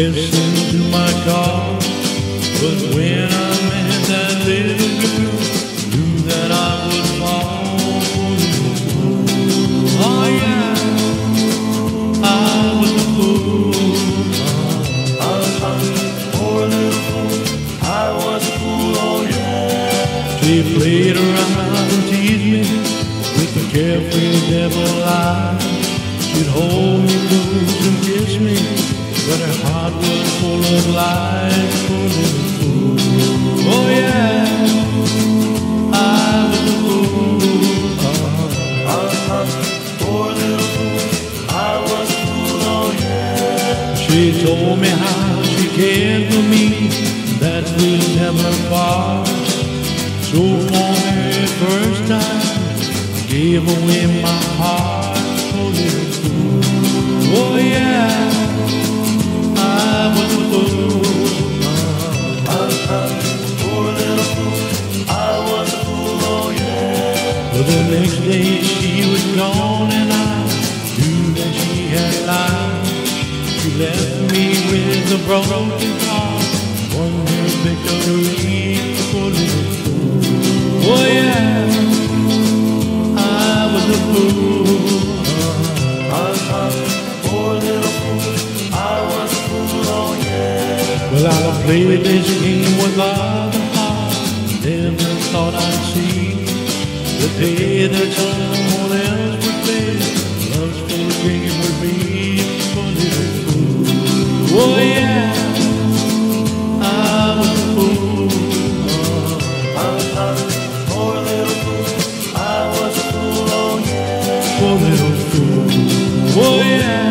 Listening to my call. But when I met that little girl, knew that I would fall. Oh yeah, I was a fool. Poor little fool, I was a fool, oh yeah. She played around and teased me with the carefree devil eyes. Of lies. Poor little fool. Oh yeah, I was a fool. Uh-huh. Poor little fool, I was a fool, oh yeah. She told me how she cared for me, that we'll never part. So for the first time, gave away my heart. Oh, little fool. Oh yeah, But the next day she was gone and I knew that she had lied. She left me with a broken heart, one victory for little fool. Oh yeah, I was a fool. Poor little fool, I was a fool, oh. Well, I played this game with all the heart. Never thought I'd see the day that someone else would pay. Love's full a game would be a little fool. Oh yeah, I was a fool. I was a poor little fool. I was a fool. Oh yeah, poor little fool. Oh yeah.